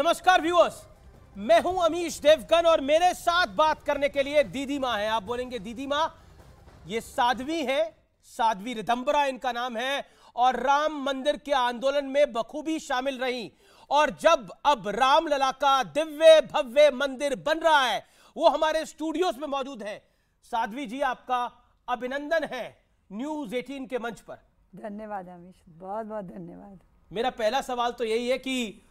नमस्कार व्यूअर्स मैं हूँ अमीश देवगन और मेरे साथ बात करने के लिए दीदी माँ है। आप बोलेंगे दीदी माँ ये साध्वी है? साध्वी रिदम्बरा इनका नाम है और राम मंदिर के आंदोलन में बखूबी शामिल रही। और जब अब रामलला का दिव्य भव्य मंदिर बन रहा है वो हमारे स्टूडियोज में मौजूद है। साध्वी जी आपका अभिनंदन है न्यूज़ 18 के मंच पर। धन्यवाद अमीश बहुत बहुत धन्यवाद। मेरा पहला सवाल तो यही है कि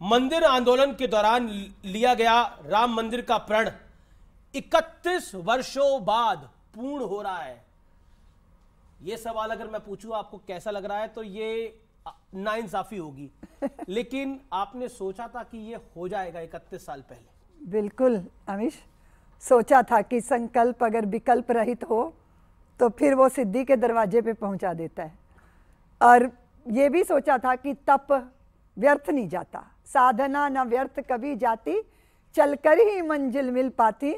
मंदिर आंदोलन के दौरान लिया गया राम मंदिर का प्रण 31 वर्षों बाद पूर्ण हो रहा है। यह सवाल अगर मैं पूछूँ आपको कैसा लग रहा है? तो ये नाइंसाफी होगी। लेकिन आपने सोचा था कि ये हो जाएगा 31 साल पहले? बिल्कुल अमीश। सोचा था कि संकल्प अगर विकल्प रहित हो तो फिर वो सिद्धि के दरवाजे पे पहुँचा देता है। और ये भी सोचा था कि तप व्यर्थ नहीं जाता। साधना न व्यर्थ कभी जाती चलकर ही मंजिल मिल पाती।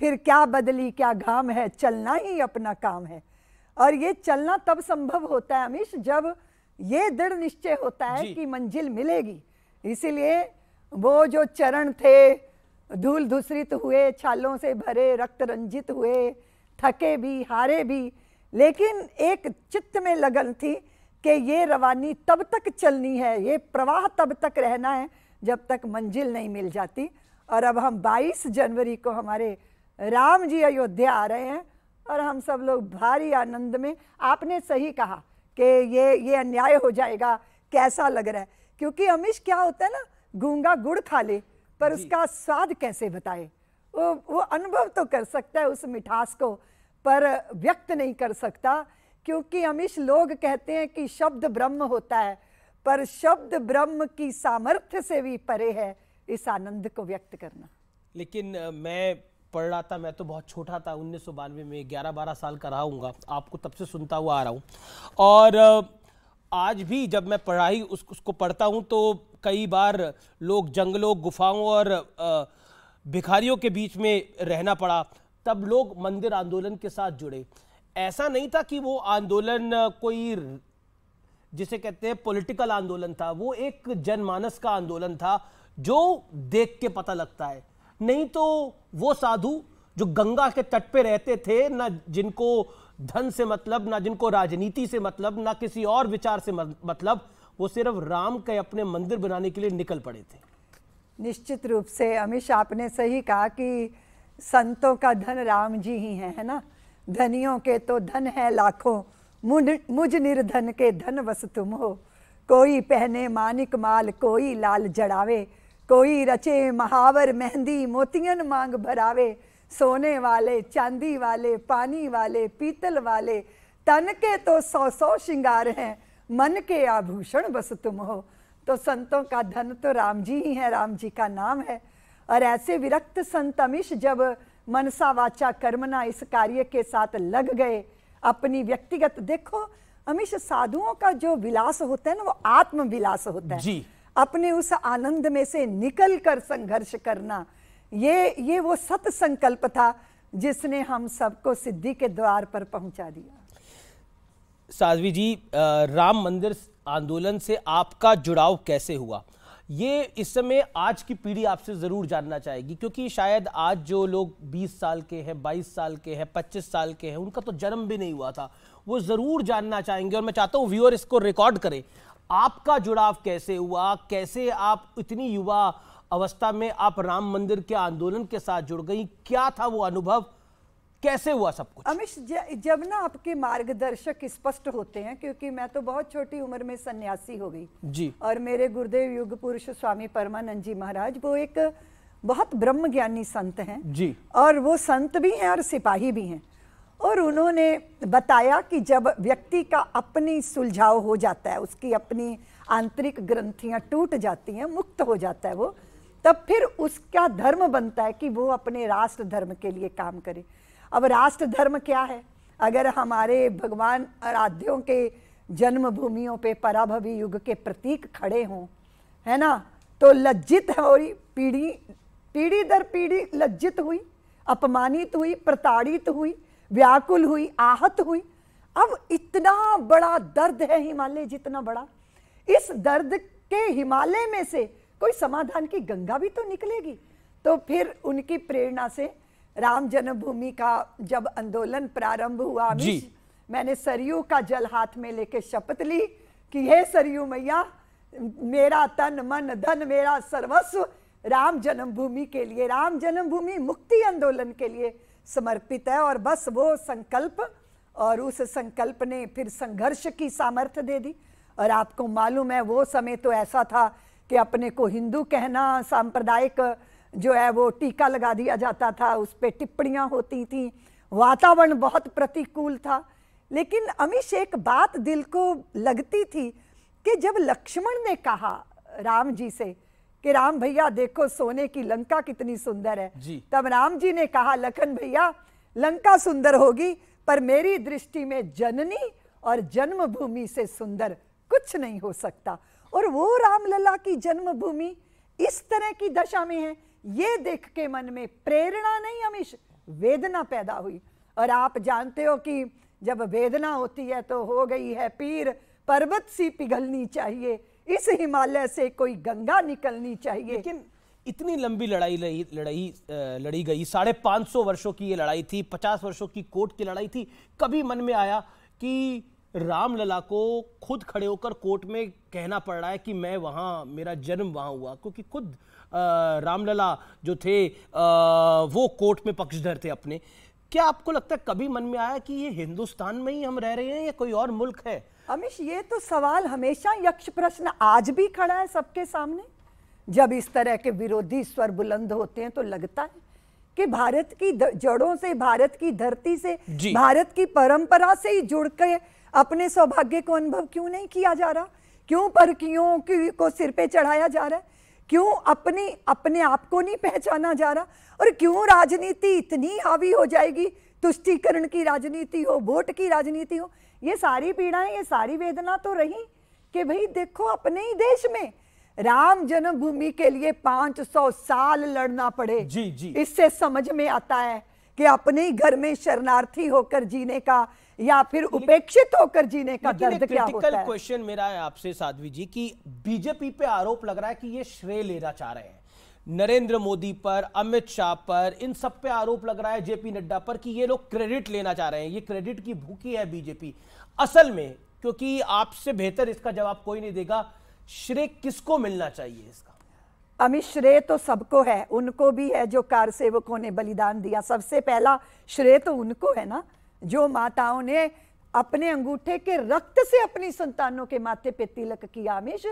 फिर क्या बदली क्या घाम है? चलना ही अपना काम है। और ये चलना तब संभव होता है अमीश जब ये दृढ़ निश्चय होता है कि मंजिल मिलेगी। इसीलिए वो जो चरण थे धूल धूसरित हुए छालों से भरे रक्त रंजित हुए थके भी हारे भी लेकिन एक चित्त में लगन थी कि ये रवानी तब तक चलनी है ये प्रवाह तब तक रहना है जब तक मंजिल नहीं मिल जाती। और अब हम 22 जनवरी को हमारे राम जी अयोध्या आ रहे हैं और हम सब लोग भारी आनंद में आपने सही कहा कि ये ये अन्याय हो जाएगा कैसा लग रहा है? क्योंकि अमीश क्या होता है ना गूँगा गुड़ खा ले पर उसका स्वाद कैसे बताए? वो वो अनुभव तो कर सकता है उस मिठास को पर व्यक्त नहीं कर सकता। क्योंकि अमीश लोग कहते हैं कि शब्द ब्रह्म होता है पर शब्द ब्रह्म की सामर्थ्य से भी परे है इस आनंद को व्यक्त करना। लेकिन मैं पढ़ रहा था मैं तो बहुत छोटा था उन्नीस में ग्यारह बारह साल का रहा हूँ आपको तब से सुनता हुआ आ रहा हूँ। और आज भी जब मैं पढ़ाई उस, उसको पढ़ता हूँ तो कई बार लोग जंगलों गुफाओं और भिखारियों के बीच में रहना पड़ा तब लोग मंदिर आंदोलन के साथ जुड़े। ऐसा नहीं था कि वो आंदोलन, कोई जिसे कहते हैं पॉलिटिकल आंदोलन था, वो एक जनमानस का आंदोलन था जो देख के पता लगता है। नहीं तो वो साधु जो गंगा के तट पे रहते थे, ना जिनको धन से मतलब ना जिनको राजनीति से मतलब ना किसी और विचार से मतलब वो सिर्फ़ राम के अपने मंदिर बनाने के लिए निकल पड़े थे। निश्चित रूप से अमिश आपने सही कहा कि संतों का धन राम जी ही है है ना? धनियों के तो धन है लाखों। मुझ निर्धन के धन वस तुम हो कोई पहने मानिक माल, कोई लाल जड़ावे। कोई रचे महावर मेहंदी, मोतियन मांग भरावे। सोने वाले, चांदी वाले, पानी वाले, पीतल वाले। तन के तो सौ सौ श्रृंगार हैं। मन के आभूषण बस तुम हो तो संतों का धन तो राम जी ही है, राम जी का नाम है। और ऐसे विरक्त संत अमिश जब मनसा वाचा कर्मना इस कार्य के साथ लग गए। अपनी व्यक्तिगत देखो अमिश साधुओं का जो विलास होता है ना वो आत्म विलास होता है। जी। अपने उस आनंद में से निकल कर संघर्ष करना ये ये वो सत संकल्प था जिसने हम सबको सिद्धि के द्वार पर पहुँचा दिया। साध्वी जी राम मंदिर आंदोलन से आपका जुड़ाव कैसे हुआ? ये इस समय आज की पीढ़ी आपसे ज़रूर जानना चाहेगी, क्योंकि शायद आज जो लोग 20 साल के हैं 22 साल के हैं 25 साल के हैं, उनका तो जन्म भी नहीं हुआ था, वो ज़रूर जानना चाहेंगे। और मैं चाहता हूँ व्यूअर इसको रिकॉर्ड करें, आपका जुड़ाव कैसे हुआ, कैसे आप इतनी युवा अवस्था में आप राम मंदिर के आंदोलन के साथ जुड़ गई, क्या था वो अनुभव कैसे हुआ सब कुछ? अमिश जब ना आपके मार्गदर्शक स्पष्ट होते हैं क्योंकि मैं तो बहुत छोटी उम्र में सन्यासी हो गई। जी। और मेरे गुरुदेव युग पुरुष स्वामी परमानंद जी महाराज वो एक बहुत ब्रह्म ज्ञानी संत हैं। जी। और वो संत भी हैं और सिपाही भी हैं। और उन्होंने बताया कि जब व्यक्ति का अपनी सुलझाव हो जाता है उसकी अपनी आंतरिक ग्रंथियाँ टूट जाती हैं मुक्त हो जाता है वो तब फिर उसका धर्म बनता है कि वो अपने राष्ट्र धर्म के लिए काम करे। अब राष्ट्र धर्म क्या है? अगर हमारे भगवान आराध्यों के जन्मभूमियों पे, पराभवी युग के प्रतीक खड़े हों, है ना? तो लज्जित हो और पीढ़ी पीढ़ी दर पीढ़ी लज्जित हुई, अपमानित हुई, प्रताड़ित हुई, व्याकुल हुई, आहत हुई। अब इतना बड़ा दर्द है हिमालय, जितना बड़ा। इस दर्द के हिमालय में से कोई समाधान की गंगा भी तो निकलेगी। तो फिर उनकी प्रेरणा से राम जन्मभूमि का जब आंदोलन प्रारंभ हुआ जी। मैंने सरयू का जल हाथ में लेके शपथ ली कि हे सरयू मैया मेरा तन मन धन मेरा सर्वस्व राम जन्मभूमि के लिए राम जन्मभूमि मुक्ति आंदोलन के लिए समर्पित है और बस वो संकल्प और उस संकल्प ने फिर संघर्ष की सामर्थ्य दे दी और आपको मालूम है वो समय तो ऐसा था कि अपने को हिंदू कहना सांप्रदायिक जो है वो टीका लगा दिया जाता था उस पर टिप्पणियाँ होती थी। वातावरण बहुत प्रतिकूल था। लेकिन अमीश एक बात दिल को लगती थी कि जब लक्ष्मण ने कहा राम जी से कि राम भैया देखो सोने की लंका कितनी सुंदर है। तब राम जी ने कहा लखन भैया लंका सुंदर होगी पर मेरी दृष्टि में जननी और जन्मभूमि से सुंदर कुछ नहीं हो सकता। और वो रामलला की जन्मभूमि इस तरह की दशा में है ये देख के मन में प्रेरणा नहीं अमीश, वेदना पैदा हुई। और आप जानते हो कि जब वेदना होती है तो हो गई है पीर, पर्वत सी पिघलनी चाहिए, इस हिमालय से कोई गंगा निकलनी चाहिए। लेकिन इतनी लंबी लड़ाई लड़ी लड़ाई लड़ी गई, साढ़े पाँच सौ वर्षों की ये लड़ाई थी, पचास वर्षों की कोर्ट की लड़ाई थी, कभी मन में आया कि रामलला को खुद खड़े होकर कोर्ट में कहना पड़ रहा है कि मैं वहाँ, मेरा जन्म वहाँ हुआ, क्योंकि खुद रामलला जो थे वो कोर्ट में पक्षधर थे अपने। क्या आपको लगता है कभी मन में आया कि ये हिंदुस्तान में ही हम रह रहे हैं या कोई और मुल्क है? अमिश ये तो सवाल हमेशा यक्ष प्रश्न आज भी खड़ा है सबके सामने। जब इस तरह के विरोधी स्वर बुलंद होते हैं तो लगता है कि भारत की जड़ों से भारत की धरती से भारत की परंपरा से ही जुड़ के अपने सौभाग्य को अनुभव क्यों नहीं किया जा रहा? क्यों परकियों की को सिर पे चढ़ाया जा रहा है? क्यों अपनी अपने आप को नहीं पहचाना जा रहा? और क्यों राजनीति इतनी हावी हो जाएगी? तुष्टीकरण की राजनीति हो वोट की राजनीति हो ये सारी पीड़ाएँ ये सारी वेदना तो रही कि भाई देखो अपने ही देश में राम जन्मभूमि के लिए 500 साल लड़ना पड़े। जी, जी। इससे समझ में आता है कि अपने ही घर में शरणार्थी होकर जीने का या फिर उपेक्षित होकर जीने का दर्द क्या होता है? क्वेश्चन मेरा है आपसे साध्वी जी कि बीजेपी पे आरोप लग रहा है कि ये श्रेय लेना चाह रहे हैं। नरेंद्र मोदी पर अमित शाह पर इन सब पे आरोप लग रहा है जेपी नड्डा पर कि ये लोग क्रेडिट लेना चाह रहे हैं। ये क्रेडिट की भूखी है बीजेपी। असल में क्योंकि आपसे बेहतर इसका जवाब कोई नहीं देगा श्रेय किसको मिलना चाहिए इसका? अमित श्रेय तो सबको है उनको भी है जो कार सेवकों ने बलिदान दिया। सबसे पहला श्रेय तो उनको है ना? जो माताओं ने अपने अंगूठे के रक्त से अपनी संतानों के माथे पे तिलक किया अमिश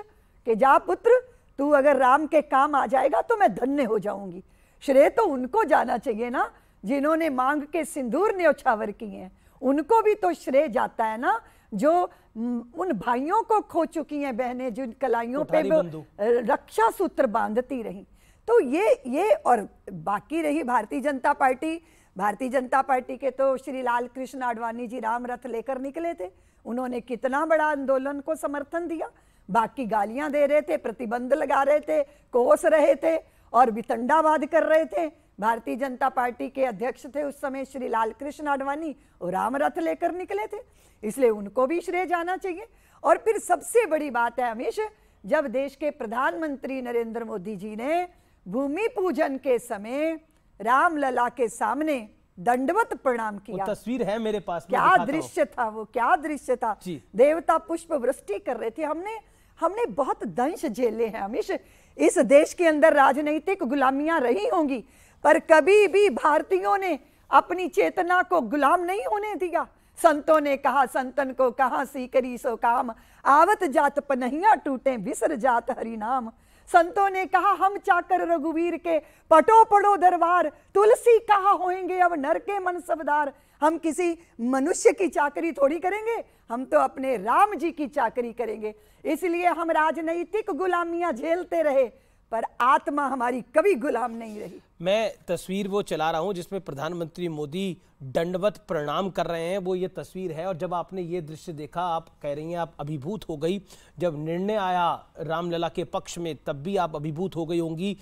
कि जा पुत्र तू अगर राम के काम आ जाएगा तो मैं धन्य हो जाऊँगी। श्रेय तो उनको जाना चाहिए ना जिन्होंने मांग के सिंदूर न्यौछावर किए हैं। उनको भी तो श्रेय जाता है ना जो उन भाइयों को खो चुकी हैं बहनें जिन कलाइयों पे वो रक्षा सूत्र बांधती रही। तो ये ये और बाकी रही भारतीय जनता पार्टी भारतीय जनता पार्टी के तो श्री लाल कृष्ण आडवाणी जी राम रथ लेकर निकले थे। उन्होंने कितना बड़ा आंदोलन को समर्थन दिया। बाकी गालियाँ दे रहे थे, प्रतिबंध लगा रहे थे, कोस रहे थे और वितंडावाद कर रहे थे। भारतीय जनता पार्टी के अध्यक्ष थे उस समय श्री लाल कृष्ण आडवाणी और राम रथ लेकर निकले थे। इसलिए उनको भी श्रेय जाना चाहिए। और फिर सबसे बड़ी बात है हमेश, जब देश के प्रधानमंत्री नरेंद्र मोदी जी ने भूमि पूजन के समय रामलला के सामने दंडवत प्रणाम वो किया। तस्वीर है मेरे पास क्या दृश्य था वो क्या दृश्य था। देवता पुष्प वृष्टि कर रहे थे। हमने हमने बहुत दंश झेले हैं। हमेश इस देश के अंदर राजनीतिक गुलामियाँ रही होंगी पर कभी भी भारतीयों ने अपनी चेतना को गुलाम नहीं होने दिया। संतों ने कहा संतन को कहा सी करी सो काम। आवत जात पनहिया टूटे विसर जात हरि नाम। संतों ने कहा, हम चाकर रघुवीर के पटो पड़ो दरबार, तुलसी कहा होएँगे अब नर के मन सबदार? हम किसी मनुष्य की चाकरी थोड़ी करेंगे, हम तो अपने राम जी की चाकरी करेंगे। इसलिए हम राजनैतिक गुलामियाँ झेलते रहे पर आत्मा हमारी कभी गुलाम नहीं रही। मैं तस्वीर वो चला रहा हूँ जिसमें प्रधानमंत्री मोदी दंडवत प्रणाम कर रहे हैं। वो ये तस्वीर है और जब आपने ये दृश्य देखा, आप कह रही हैं, आप अभिभूत हो गई। जब निर्णय आया रामलला के पक्ष में, तब भी आप अभिभूत हो गई होंगी।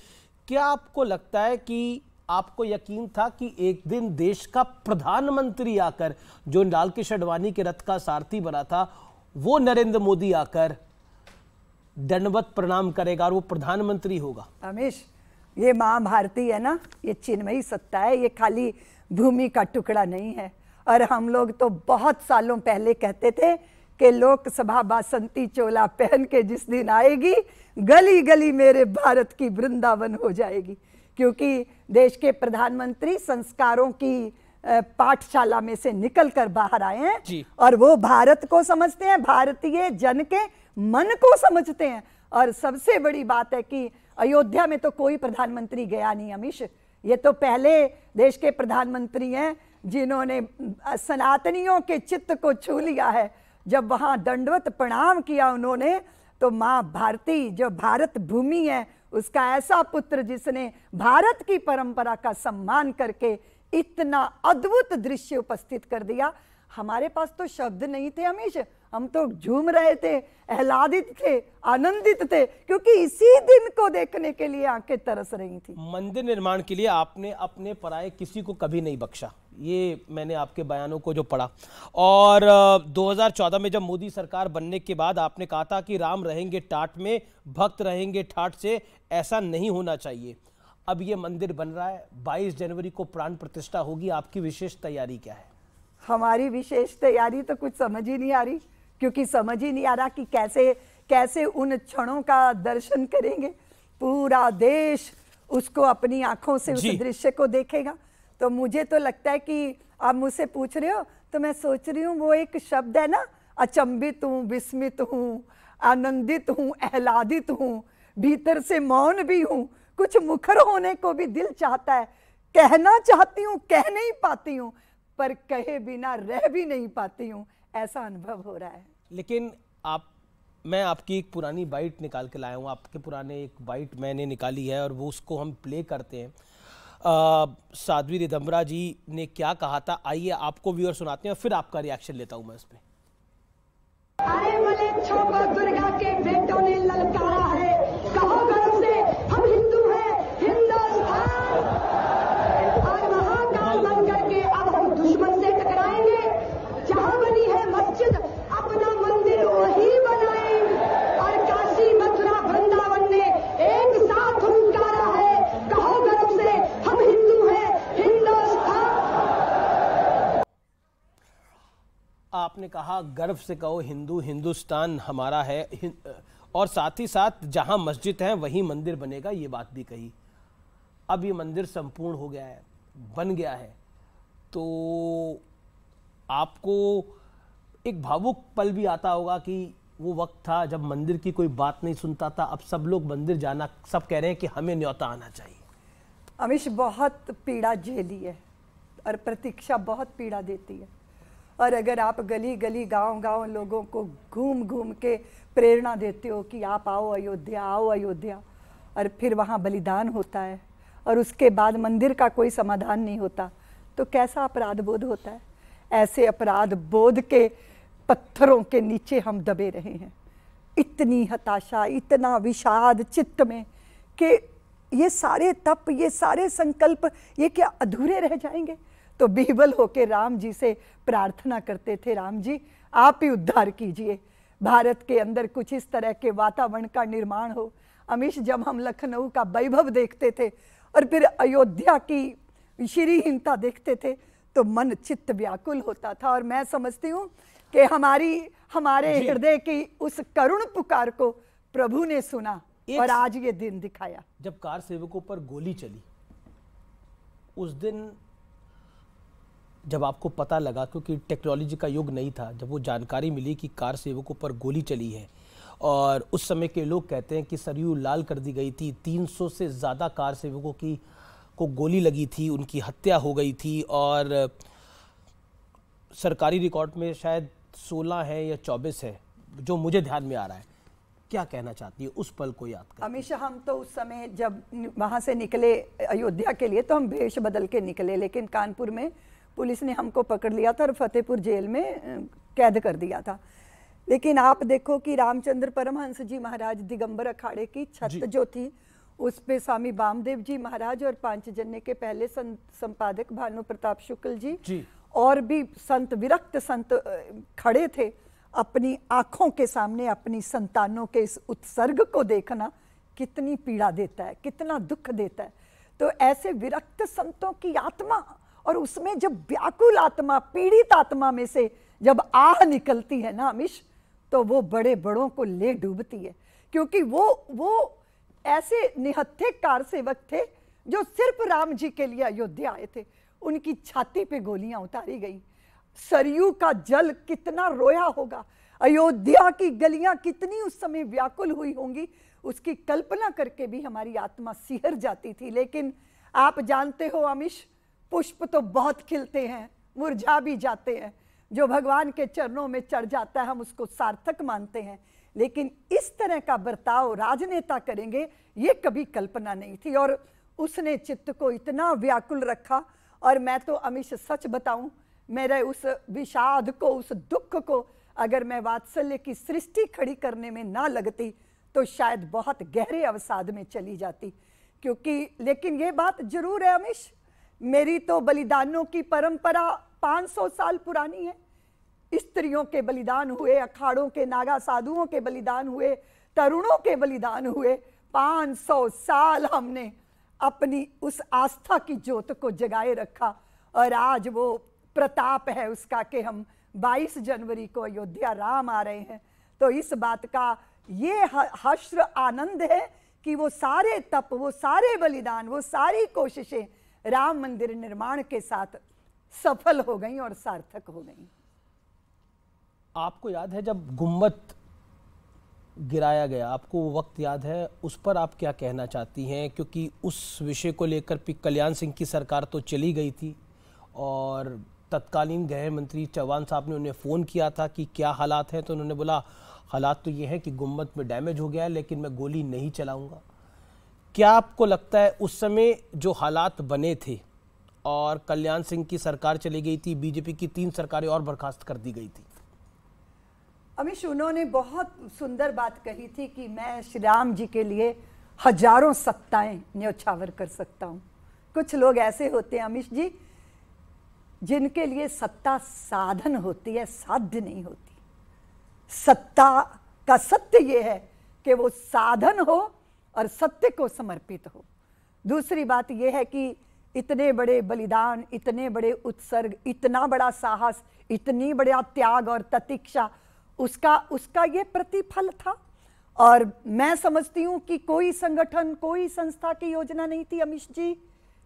क्या आपको लगता है कि आपको यकीन था कि एक दिन देश का प्रधानमंत्री आकर, जो लाल अडवाणी के रथ का सारथी बना था, वो नरेंद्र मोदी आकर दंडवत प्रणाम करेगा और वो प्रधानमंत्री होगा। अमीश ये माँ भारती है ना? ये चिन्मयी सत्ता है ये खाली भूमि का टुकड़ा नहीं है। और हम लोग तो बहुत सालों पहले कहते थे कि लोकसभा बासंती चोला पहन के जिस दिन आएगी गली गली मेरे भारत की वृंदावन हो जाएगी। क्योंकि देश के प्रधानमंत्री संस्कारों की पाठशाला में से निकल कर बाहर आए हैं और वो भारत को समझते हैं भारतीय जन के मन को समझते हैं। और सबसे बड़ी बात है कि अयोध्या में तो कोई प्रधानमंत्री गया नहीं, अमिश। ये तो पहले देश के प्रधानमंत्री हैं जिन्होंने सनातनियों के चित्त को छू लिया है। जब वहाँ दंडवत प्रणाम किया उन्होंने तो माँ भारती, जो भारत भूमि है, उसका ऐसा पुत्र जिसने भारत की परंपरा का सम्मान करके इतना अद्भुत दृश्य उपस्थित कर दिया हमारे पास तो शब्द नहीं थे हमेश हम तो झूम रहे थे, आह्लादित थे, आनंदित थे, क्योंकि इसी दिन को देखने के लिए आँखें तरस रही थी। मंदिर निर्माण के लिए आपने अपने पराये किसी को कभी नहीं बख्शा। ये मैंने आपके बयानों को जो पढ़ा। और 2014 में जब मोदी सरकार बनने के बाद आपने कहा था कि राम रहेंगे टाट में, भक्त रहेंगे ठाट से, ऐसा नहीं होना चाहिए। अब ये मंदिर बन रहा है 22 जनवरी को प्राण प्रतिष्ठा होगी, आपकी विशेष तैयारी क्या है? हमारी विशेष तैयारी तो कुछ समझ ही नहीं आ रही क्योंकि समझ ही नहीं आ रहा कि कैसे कैसे उन क्षणों का दर्शन करेंगे। पूरा देश उसको अपनी आँखों से उस दृश्य को देखेगा। तो मुझे तो लगता है कि आप मुझसे पूछ रहे हो तो मैं सोच रही हूँ वो एक शब्द है ना अचंबित हूँ विस्मित हूँ आनंदित हूँ आह्लादित हूँ भीतर से मौन भी हूँ। कुछ मुखर होने को भी दिल चाहता है। कहना चाहती हूँ कह नहीं पाती हूँ पर कहे बिना रह भी नहीं पाती हूँ ऐसा अनुभव हो रहा है। लेकिन आप मैं आपकी एक पुरानी बाइट निकाल के लाया हूँ आपके पुराने एक बाइट मैंने निकाली है और वो उसको हम प्ले करते हैं। साध्वी रिदम्बरा जी ने क्या कहा था? आइए आपको व्यूअर सुनाते हैं और फिर आपका रिएक्शन लेता हूँ मैं इस पर अरे दुर्गा के बेटों ने ललकारा है आपने कहा, गर्व से कहो, हिंदू हिंदुस्तान हमारा है और साथ ही साथ जहाँ मस्जिद है, वहीं मंदिर बनेगा, ये बात भी कही। अब ये मंदिर संपूर्ण हो गया है, बन गया है। तो आपको एक भावुक पल भी आता होगा कि वो वक्त था जब मंदिर की कोई बात नहीं सुनता था। अब सब लोग मंदिर जाना, सब कह रहे हैं कि हमें न्योता आना चाहिए। अमिश, बहुत पीड़ा झेली है, और प्रतीक्षा बहुत पीड़ा देती है। और अगर आप गली गली गाँव गाँव लोगों को घूम घूम के प्रेरणा देते हो कि आप आओ अयोध्या आओ अयोध्या, और फिर वहाँ बलिदान होता है, और उसके बाद मंदिर का कोई समाधान नहीं होता तो कैसा अपराध बोध होता है? ऐसे अपराध बोध के पत्थरों के नीचे हम दबे रहे हैं। इतनी हताशा, इतना विषाद चित्त में कि ये सारे तप, ये सारे संकल्प, ये क्या अधूरे रह जाएँगे? तो बीबल होके राम जी से प्रार्थना करते थे। राम जी आप ही उद्धार कीजिए। भारत के अंदर कुछ इस तरह के वातावरण का निर्माण हो। अमीश जब हम लखनऊ का वैभव देखते थे और फिर अयोध्या की श्रीहीनता देखते थे तो मन चित्त व्याकुल होता था। और मैं समझती हूँ कि हमारी हमारे हृदय की उस करुण पुकार को प्रभु ने सुना और आज ये दिन दिखाया। जब कार सेवकों पर गोली चली उस दिन जब आपको पता लगा, क्योंकि टेक्नोलॉजी का युग नहीं था, जब वो जानकारी मिली कि कार सेवकों पर गोली चली है। और उस समय के लोग कहते हैं कि सरयू लाल कर दी गई थी 300 से ज़्यादा कार सेवकों की, को गोली लगी थी, उनकी हत्या हो गई थी। और सरकारी रिकॉर्ड में शायद 16 है या 24 है, जो मुझे ध्यान में आ रहा है। क्या कहना चाहती है? उस पल को याद कर हमेशा हम तो उस समय जब वहाँ से निकले अयोध्या के लिए तो हम भेष बदल के निकले, लेकिन कानपुर में पुलिस ने हमको पकड़ लिया था और फतेहपुर जेल में कैद कर दिया था। लेकिन आप देखो कि रामचंद्र परमहंस जी महाराज दिगंबर अखाड़े की छत जो। थी उस पे स्वामी बामदेव जी महाराज और पांचजन्य के पहले संपादक भानु प्रताप शुक्ल जी, जी। और भी संत विरक्त संत खड़े थे अपनी आँखों के सामने अपनी संतानों के इस उत्सर्ग को देखना कितनी पीड़ा देता है कितना दुख देता है। तो ऐसे विरक्त संतों की आत्मा और उसमें जब व्याकुल आत्मा, पीड़ित आत्मा में से जब आह निकलती है ना अमिश तो वो बड़े बड़ों को ले डूबती है। क्योंकि वो वो ऐसे निहत्थे कार सेवक थे जो सिर्फ़ राम जी के लिए अयोध्या आए थे। उनकी छाती पे गोलियाँ उतारी गई। सरयू का जल कितना रोया होगा। अयोध्या की गलियाँ कितनी उस समय व्याकुल हुई होंगी, उसकी कल्पना करके भी हमारी आत्मा सिहर जाती थी। लेकिन आप जानते हो अमिश पुष्प तो बहुत खिलते हैं, मुरझा भी जाते हैं। जो भगवान के चरणों में चढ़ जाता है, हम उसको सार्थक मानते हैं। लेकिन इस तरह का बर्ताव राजनेता करेंगे, ये कभी कल्पना नहीं थी। और उसने चित्त को इतना व्याकुल रखा, और मैं तो अमिश सच बताऊँ, मेरे उस विषाद को, उस दुख को अगर मैं वात्सल्य की सृष्टि खड़ी करने में ना लगती तो शायद बहुत गहरे अवसाद में चली जाती। क्योंकि, लेकिन ये बात ज़रूर है अमिश मेरी तो बलिदानों की परंपरा 500 साल पुरानी है। स्त्रियों के बलिदान हुए, अखाड़ों के नागा साधुओं के बलिदान हुए, तरुणों के बलिदान हुए। 500 साल हमने अपनी उस आस्था की ज्योत को जगाए रखा और आज वो प्रताप है उसका कि हम 22 जनवरी को अयोध्या राम आ रहे हैं। तो इस बात का ये हर्ष आनंद है कि वो सारे तप, वो सारे बलिदान, वो सारी कोशिशें राम मंदिर निर्माण के साथ सफल हो गई और सार्थक हो गई। आपको याद है जब गुम्बत गिराया गया? आपको वो वक्त याद है? उस पर आप क्या कहना चाहती हैं? क्योंकि उस विषय को लेकर पी कल्याण सिंह की सरकार तो चली गई थी और तत्कालीन गृह मंत्री चौहान साहब ने उन्हें फ़ोन किया था कि क्या हालात हैं? तो उन्होंने बोला, हालात तो ये हैं कि गुंबद में डैमेज हो गया है, लेकिन मैं गोली नहीं चलाऊँगा। क्या आपको लगता है उस समय जो हालात बने थे और कल्याण सिंह की सरकार चली गई थी, बीजेपी की तीन सरकारें और बर्खास्त कर दी गई थी? अमिश उन्होंने बहुत सुंदर बात कही थी कि मैं श्री राम जी के लिए हज़ारों सत्ताएँ न्यौछावर कर सकता हूँ। कुछ लोग ऐसे होते हैं अमिश जी, जिनके लिए सत्ता साधन होती है, साध्य नहीं होती। सत्ता का सत्य ये है कि वो साधन हो और सत्य को समर्पित हो। दूसरी बात यह है कि इतने बड़े बलिदान, इतने बड़े उत्सर्ग, इतना बड़ा साहस, इतनी बड़ा त्याग और प्रतीक्षा, उसका उसका ये प्रतिफल था। और मैं समझती हूँ कि कोई संगठन, कोई संस्था की योजना नहीं थी, अमिश जी।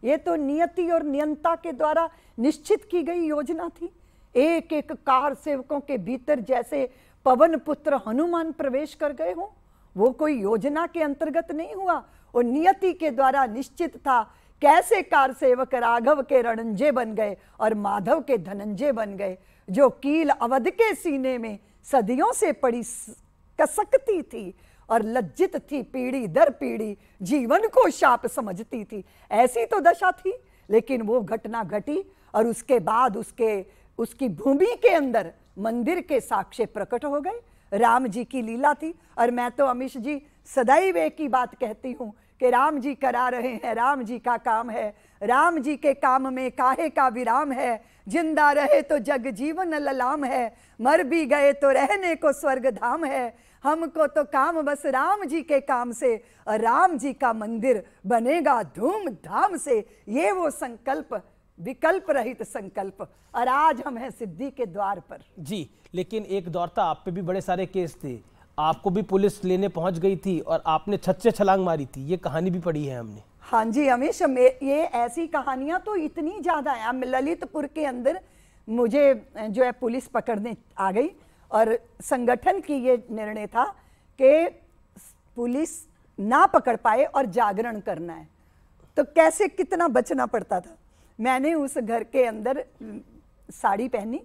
ये तो नियति और नियंता के द्वारा निश्चित की गई योजना थी। एक एक कार सेवकों के भीतर जैसे पवन पुत्र हनुमान प्रवेश कर गए हों वो कोई योजना के अंतर्गत नहीं हुआ। वो नियति के द्वारा निश्चित था। कैसे कार सेवक राघव के रणंजे बन गए और माधव के धनंजय बन गए, जो कील अवध के सीने में सदियों से पड़ी कसकती थी और लज्जित थी पीढ़ी दर पीढ़ी, जीवन को शाप समझती थी। ऐसी तो दशा थी, लेकिन वो घटना घटी और उसके बाद उसके, उसकी भूमि के अंदर मंदिर के साक्ष्य प्रकट हो गए। राम जी की लीला थी। और मैं तो अमिश जी सदैव एक ही बात कहती हूँ कि राम जी करा रहे हैं, राम जी का काम है। राम जी के काम में काहे का विराम है? ज़िंदा रहे तो जग जीवन ललाम है। मर भी गए तो रहने को स्वर्ग धाम है। हमको तो काम बस राम जी के काम से राम जी का मंदिर बनेगा धूमधाम से। ये वो संकल्प विकल्प रहित संकल्प। और आज हम हैं सिद्धि के द्वार पर। जी लेकिन एक दौर था आप पे भी बड़े सारे केस थे। आपको भी पुलिस लेने पहुँच गई थी और आपने छत से छलांग मारी थी। ये कहानी भी पढ़ी है हमने। हाँ जी हमेश ये ऐसी कहानियाँ तो इतनी ज़्यादा है। ललितपुर के अंदर मुझे जो है पुलिस पकड़ने आ गई और संगठन की ये निर्णय था कि पुलिस ना पकड़ पाए और जागरण करना है। तो कैसे कितना बचना पड़ता था? मैंने उस घर के अंदर साड़ी पहनी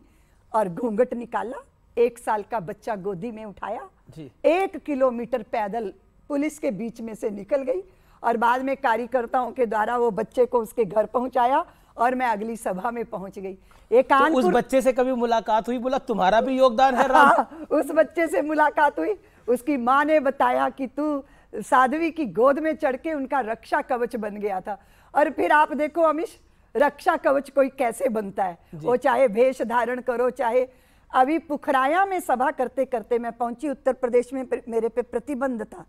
और घूंघट निकाला एक साल का बच्चा गोदी में उठाया। जी। एक किलोमीटर पैदल पुलिस के बीच में से निकल गई और बाद में कार्यकर्ताओं के द्वारा वो बच्चे को उसके घर पहुँचाया और मैं अगली सभा में पहुँच गई। एक तो उस बच्चे से कभी मुलाकात हुई? बोला तुम्हारा भी योगदान है हाँ, उस बच्चे से मुलाकात हुई। उसकी माँ ने बताया कि तू साध्वी की गोद में चढ़ के उनका रक्षा कवच बन गया था। और फिर आप देखो अमिश रक्षा कवच कोई कैसे बनता है? वो चाहे भेष धारण करो चाहे अभी पुखराया में सभा करते करते मैं पहुँची उत्तर प्रदेश में मेरे पे प्रतिबंध था।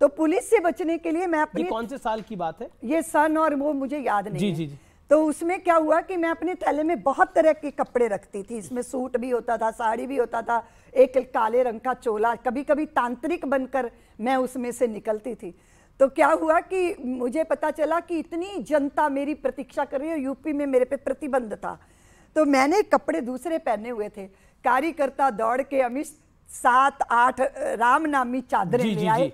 तो पुलिस से बचने के लिए मैं अपनी कौन से साल की बात है? ये सन और वो मुझे याद नहीं जी, जी, जी। तो उसमें क्या हुआ कि मैं अपने थैले में बहुत तरह के कपड़े रखती थी। इसमें सूट भी होता था साड़ी भी होता था एक काले रंग का चोला कभी कभी तांत्रिक बनकर मैं उसमें से निकलती थी। तो क्या हुआ कि मुझे पता चला कि इतनी जनता मेरी प्रतीक्षा कर रही है यूपी में मेरे पे प्रतिबंध था। तो मैंने कपड़े दूसरे पहने हुए थे। कार्यकर्ता दौड़ के अमित सात आठ राम नामी चादरें ले आए।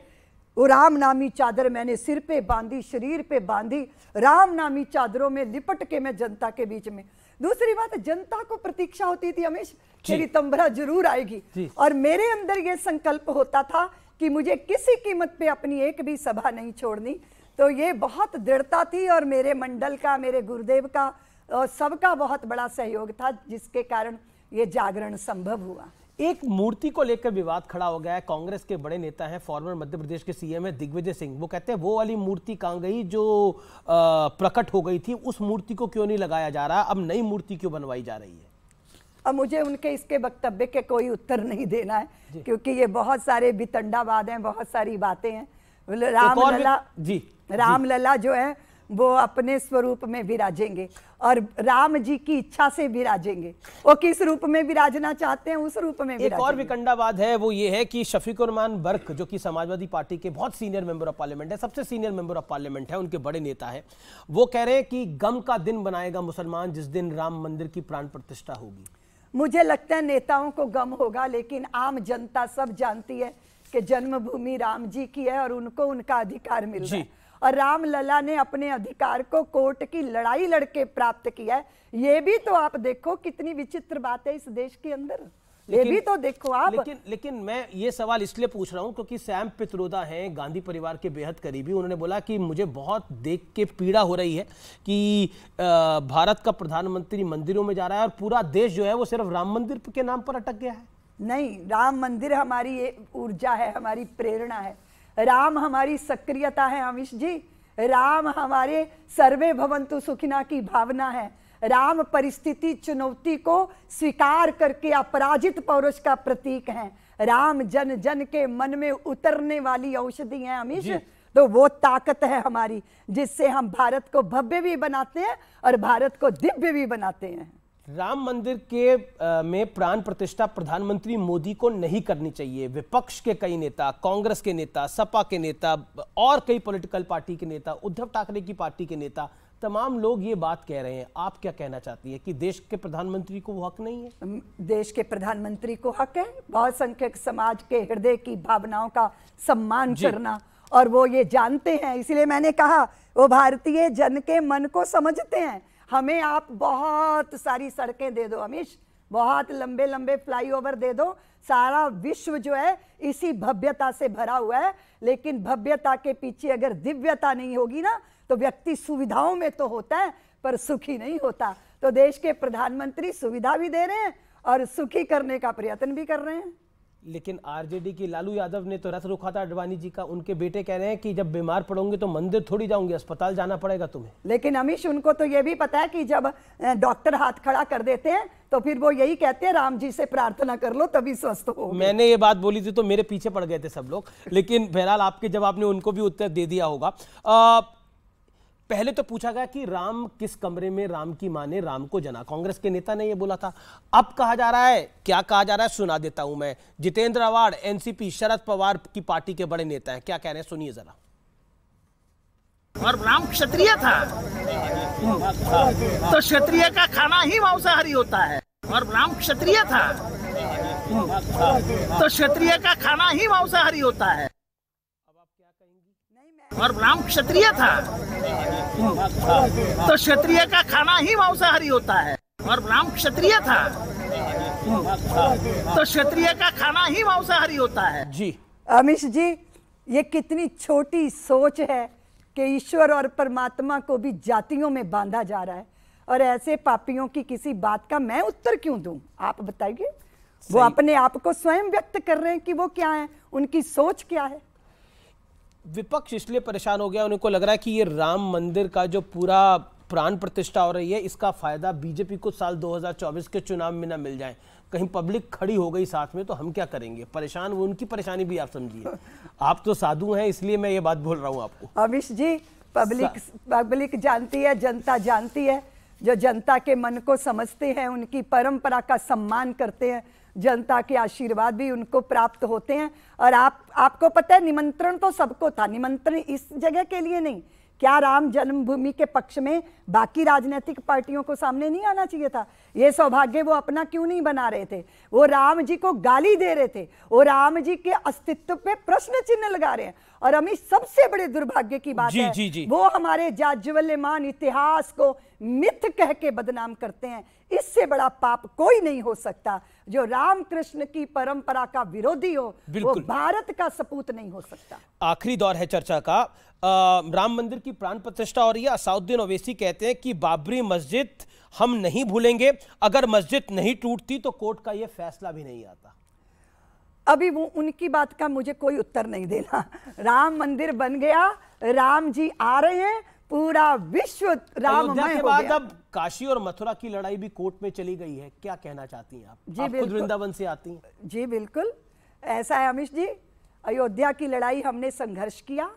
वो राम नामी चादर मैंने सिर पे बांधी शरीर पे बांधी। राम नामी चादरों में लिपट के मैं जनता के बीच में। दूसरी बात जनता को प्रतीक्षा होती थी हमेश। मेरी तंबरा ज़रूर आएगी। और मेरे अंदर ये संकल्प होता था कि मुझे किसी कीमत पे अपनी एक भी सभा नहीं छोड़नी। तो ये बहुत दृढ़ता थी और मेरे मंडल का, मेरे गुरुदेव का और सबका बहुत बड़ा सहयोग था, जिसके कारण ये जागरण संभव हुआ। एक मूर्ति को लेकर विवाद खड़ा हो गया है। कांग्रेस के बड़े नेता हैं, फॉर्मर मध्य प्रदेश के सीएम है दिग्विजय सिंह। वो कहते हैं, वो वाली मूर्ति कहाँ गई जो प्रकट हो गई थी? उस मूर्ति को क्यों नहीं लगाया जा रहा? अब नई मूर्ति क्यों बनवाई जा रही है? अब मुझे उनके इसके वक्तव्य के कोई उत्तर नहीं देना है क्योंकि ये बहुत सारे वितंडावाद हैं बहुत सारी बातें हैं। राम लला जी, राम लला जो है वो अपने स्वरूप में विराजेंगे और राम जी की इच्छा से विराजेंगे। वो किस रूप में विराजना चाहते हैं उस रूप में एक और विकंडावाद है वो ये है कि शफीक रहमान बर्क जो कि समाजवादी पार्टी के बहुत सीनियर मेंबर ऑफ़ पार्लियामेंट है सबसे सीनियर मेंबर ऑफ़ पार्लियामेंट है उनके बड़े नेता है वो कह रहे हैं कि गम का दिन बनाएगा मुसलमान जिस दिन राम मंदिर की प्राण प्रतिष्ठा होगी। मुझे लगता है नेताओं को गम होगा लेकिन आम जनता सब जानती है कि जन्मभूमि राम जी की है और उनको उनका अधिकार मिल रहा है। और राम लला ने अपने अधिकार को कोर्ट की लड़ाई लड़के प्राप्त किया है। ये भी तो आप देखो कितनी विचित्र बात है इस देश के अंदर। ये लेकिन- भी तो देखो आप। लेकिन लेकिन मैं ये सवाल इसलिए पूछ रहा हूँ क्योंकि सैम पित्रोदा हैं गांधी परिवार के बेहद करीबी उन्होंने बोला कि मुझे बहुत देख के पीड़ा हो रही है कि भारत का प्रधानमंत्री मंदिरों में जा रहा है और पूरा देश जो है वो सिर्फ़ राम मंदिर के नाम पर अटक गया है। नहीं राम मंदिर हमारी ये ऊर्जा है हमारी प्रेरणा है। राम हमारी सक्रियता है अमिश जी। राम हमारे सर्वे भवंतु सुखिना की भावना है। राम परिस्थिति चुनौती को स्वीकार करके अपराजित पौरुष का प्रतीक है। राम जन जन के मन में उतरने वाली औषधि है अमिश। तो वो ताकत है हमारी जिससे हम भारत को भव्य भी बनाते हैं और भारत को दिव्य भी बनाते हैं। राम मंदिर के अ, में प्राण प्रतिष्ठा प्रधानमंत्री मोदी को नहीं करनी चाहिए। विपक्ष के कई नेता कांग्रेस के नेता सपा के नेता और कई पॉलिटिकल पार्टी के नेता उद्धव ठाकरे की पार्टी के नेता तमाम लोग ये बात कह रहे हैं। आप क्या कहना चाहती है कि देश के प्रधानमंत्री को वो हक नहीं है? देश के प्रधानमंत्री को हक है। बहुसंख्यक समाज के हृदय की भावनाओं का सम्मान करना और वो ये जानते हैं। इसलिए मैंने कहा वो भारतीय जन के मन को समझते हैं। हमें आप बहुत सारी सड़कें दे दो अमीश। बहुत लंबे लंबे फ्लाईओवर दे दो। सारा विश्व जो है इसी भव्यता से भरा हुआ है। लेकिन भव्यता के पीछे अगर दिव्यता नहीं होगी ना तो व्यक्ति सुविधाओं में तो होता है पर सुखी नहीं होता। तो देश के प्रधानमंत्री सुविधा भी दे रहे हैं और सुखी करने का प्रयत्न भी कर रहे हैं। लेकिन आरजेडी की लालू यादव ने तो रथ रोका था अडवाणी जी का उनके बेटे कह रहे हैं कि जब बीमार पड़ोगे तो मंदिर थोड़ी जाऊँगे अस्पताल जाना पड़ेगा तुम्हें। लेकिन अमीश उनको तो ये भी पता है कि जब डॉक्टर हाथ खड़ा कर देते हैं तो फिर वो यही कहते हैं राम जी से प्रार्थना कर लो तभी स्वस्थ हो मैंने ये बात बोली थी तो मेरे पीछे पड़ गए थे सब लोग लेकिन बहरहाल आपके जवाब ने उनको भी उत्तर दे दिया होगा। पहले तो पूछा गया कि राम किस कमरे में, राम की माँ ने राम को जना। कांग्रेस के नेता ने यह बोला था। अब कहा जा रहा है, क्या कहा जा रहा है, सुना देता हूँ मैं। जितेंद्र अवार्ड, एनसीपी, शरद पवार की पार्टी के बड़े नेता हैं। क्या कह रहे हैं? सुनिए जरा। और राम क्षत्रिय था। तो क्षत्रिय का खाना ही मांसाहारी होता है। और राम क्षत्रिय था। तो क्षत्रिय का खाना ही मांसाहारी होता है। और राम क्षत्रिय था। तो क्षत्रिय का खाना ही मांसाहारी होता है। और राम क्षत्रिय था। तो क्षत्रिय का खाना ही मांसाहारी होता है। जी। अमीश जी ये कितनी छोटी सोच है कि ईश्वर और परमात्मा को भी जातियों में बांधा जा रहा है। और ऐसे पापियों की किसी बात का मैं उत्तर क्यों दूँ? आप बताइए। वो अपने आप को स्वयं व्यक्त कर रहे हैं कि वो क्या है? उनकी सोच क्या है? विपक्ष इसलिए परेशान हो गया उनको लग रहा है कि ये राम मंदिर का जो पूरा प्राण प्रतिष्ठा हो रही है इसका फ़ायदा बीजेपी को साल 2024 के चुनाव में ना मिल जाए। कहीं पब्लिक खड़ी हो गई साथ में तो हम क्या करेंगे? परेशान वो उनकी परेशानी भी आप समझिए। आप तो साधु हैं इसलिए मैं ये बात बोल रहा हूँ आपको। अमिश जी पब्लिक पब्लिक जानती है जनता जानती है। जो जनता के मन को समझते हैं उनकी परंपरा का सम्मान करते हैं। जनता के आशीर्वाद भी उनको प्राप्त होते हैं। और आप आपको पता है निमंत्रण तो सबको था। निमंत्रण इस जगह के लिए नहीं। क्या राम जन्मभूमि के पक्ष में बाकी राजनीतिक पार्टियों को सामने नहीं आना चाहिए था? ये सौभाग्य वो अपना क्यों नहीं बना रहे थे? वो राम जी को गाली दे रहे थे। वो राम जी के अस्तित्व पे प्रश्न चिन्ह लगा रहे हैं। और अमित सबसे बड़े दुर्भाग्य की बात जी, है जी, जी। वो हमारे जाज्वल्यमान इतिहास को मिथ कह के बदनाम करते हैं। इससे बड़ा पाप कोई नहीं हो सकता। जो राम कृष्ण की परंपरा का विरोधी हो वो। भारत का सपूत नहीं हो सकता। आखिरी दौर है चर्चा का। अ, राम मंदिर की प्राण प्रतिष्ठा हो रही है। असाउद्दीन ओवैसी कहते हैं कि बाबरी मस्जिद हम नहीं भूलेंगे। अगर मस्जिद नहीं टूटती तो कोर्ट का यह फैसला भी नहीं आता। अभी वो उनकी बात का मुझे कोई उत्तर नहीं देना। राम मंदिर बन गया। राम जी आ रहे हैं। पूरा विश्व राममय के हो बाद अब काशी और मथुरा की लड़ाई भी कोर्ट में चली गई है। क्या कहना चाहती हैं आप? जी, आप खुद वृंदावन से आती हैं। जी बिल्कुल। ऐसा है अमिश जी अयोध्या की लड़ाई हमने संघर्ष किया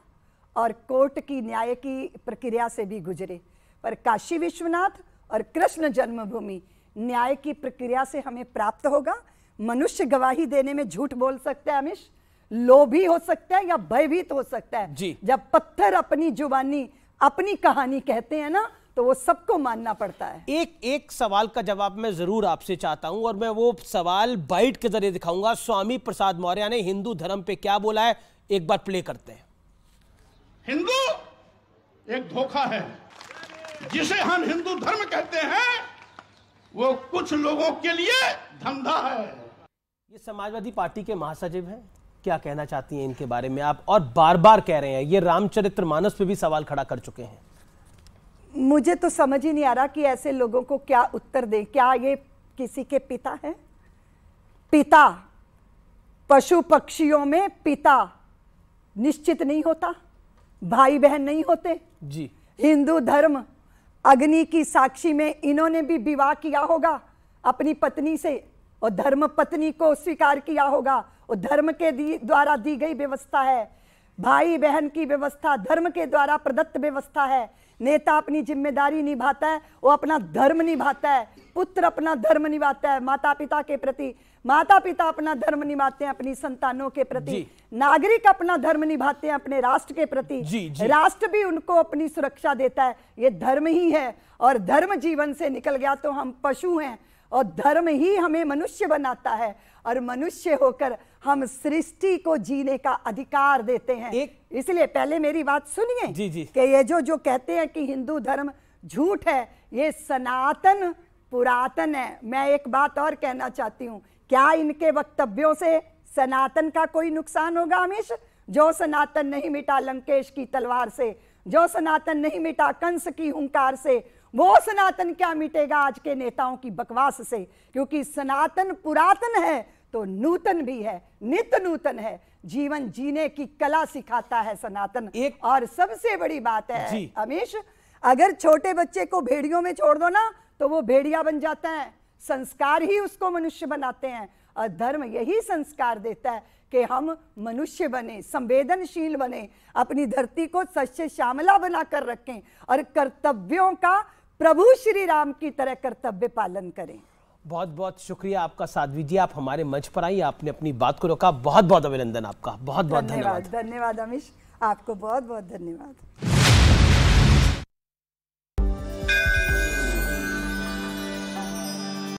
और कोर्ट की न्याय की प्रक्रिया से भी गुजरे। पर काशी विश्वनाथ और कृष्ण जन्मभूमि न्याय की प्रक्रिया से हमें प्राप्त होगा। मनुष्य गवाही देने में झूठ बोल सकता है अमिश लोभी हो सकता है या भयभीत हो सकता है। जी। जब पत्थर अपनी जुबानी अपनी कहानी कहते हैं ना तो वो सबको मानना पड़ता है। एक एक सवाल का जवाब मैं ज़रूर आपसे चाहता हूँ और मैं वो सवाल बाइट के ज़रिए दिखाऊँगा। स्वामी प्रसाद मौर्य ने हिंदू धर्म पे क्या बोला है एक बार प्ले करते हैं। हिंदू एक धोखा है। जिसे हम हिंदू धर्म कहते हैं वो कुछ लोगों के लिए धंधा है। ये समाजवादी पार्टी के महासचिव हैं। क्या कहना चाहती हैं इनके बारे में आप? और बार बार कह रहे हैं ये रामचरित्र मानस पे भी सवाल खड़ा कर चुके हैं। मुझे तो समझ ही नहीं आ रहा कि ऐसे लोगों को क्या उत्तर दें। क्या ये किसी के पिता हैं? पिता पशु पक्षियों में पिता निश्चित नहीं होता? भाई बहन नहीं होते? जी। हिंदू धर्म अग्नि की साक्षी में इन्होंने भी विवाह किया होगा अपनी पत्नी से और धर्म पत्नी को स्वीकार किया होगा। और धर्म के दी, द्वारा दी गई व्यवस्था है। भाई बहन की व्यवस्था धर्म के द्वारा प्रदत्त व्यवस्था है। नेता अपनी ज़िम्मेदारी निभाता है वो अपना धर्म निभाता है। पुत्र अपना धर्म निभाता है माता पिता के प्रति। माता पिता अपना धर्म निभाते हैं अपनी संतानों के प्रति। नागरिक अपना धर्म निभाते हैं अपने राष्ट्र के प्रति। जी, जी। राष्ट्र भी उनको अपनी सुरक्षा देता है। ये धर्म ही है और धर्म जीवन से निकल गया तो हम पशु हैं और धर्म ही हमें मनुष्य बनाता है। और मनुष्य होकर हम सृष्टि को जीने का अधिकार देते हैं। एक- इसलिए पहले मेरी बात सुनिए जी, जी। कि ये जो जो कहते हैं कि हिंदू धर्म झूठ है ये सनातन पुरातन है। मैं एक बात और कहना चाहती हूँ क्या इनके वक्तव्यों से सनातन का कोई नुकसान होगा हमेश जो सनातन नहीं मिटा लंकेश की तलवार से जो सनातन नहीं मिटा कंस की हुंकार से वो सनातन क्या मिटेगा आज के नेताओं की बकवास से? क्योंकि सनातन पुरातन है तो नूतन भी है नित्य नूतन है। जीवन जीने की कला सिखाता है सनातन। एक- और सबसे बड़ी बात है अमीश अगर छोटे बच्चे को भेड़ियों में छोड़ दो ना तो वो भेड़िया बन जाता है। संस्कार ही उसको मनुष्य बनाते हैं। और धर्म यही संस्कार देता है कि हम मनुष्य बने संवेदनशील बने अपनी धरती को सच्चे श्यामला बनाकर रखें और कर्तव्यों का प्रभु श्री राम की तरह कर्तव्य पालन करें। बहुत बहुत शुक्रिया आपका साध्वी जी आप हमारे मंच पर आई आपने अपनी बात को रोका। बहुत बहुत अभिनंदन आपका। बहुत बहुत धन्यवाद। धन्यवाद अमीश। आपको बहुत बहुत धन्यवाद।